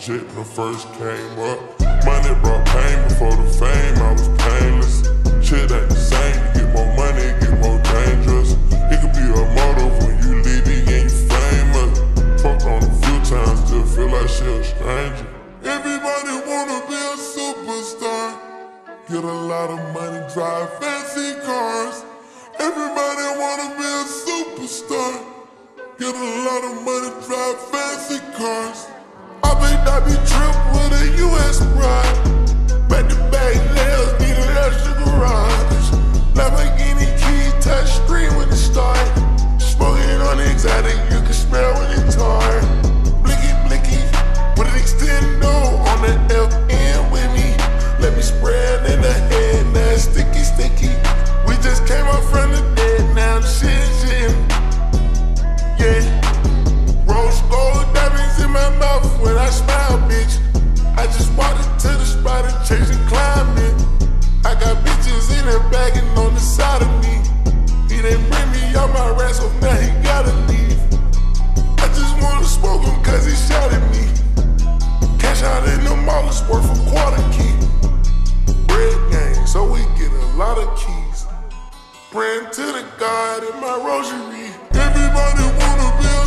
first came up. Money brought pain before the fame, I was painless. Shit ain't the same, you get more money, get more dangerous. It could be a motive when you leave it and you famous. Fucked on a few times, still feel like she a stranger. Everybody wanna be a superstar. Get a lot of money, drive fancy cars. Everybody wanna be a superstar. Get a lot of money, drive. I think trip with a US bride. Back need an extra garage. Lamborghini when it start. Smoking on exotic, you can smell when it bitches in the bag and on the side of me. He didn't bring me out my rats, so now he gotta leave. I just wanna smoke him cause he shot at me. Cash out in the mall is worth a quarter key. Bread gang, so we get a lot of keys. Praying to the God in my rosary. Everybody wanna be a